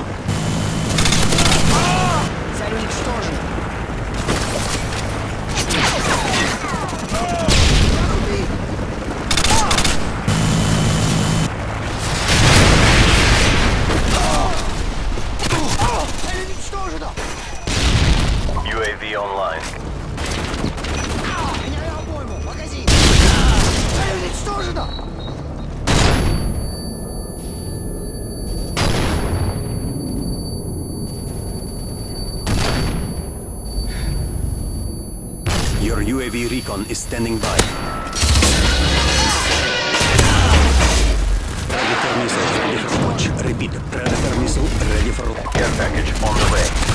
уничтожена! Цель уничтожена! Заруби! Цель уничтожена! UAV online. Your UAV recon is standing by. Predator missile ready for launch. Repeat, Predator missile ready for launch. Care package on the way.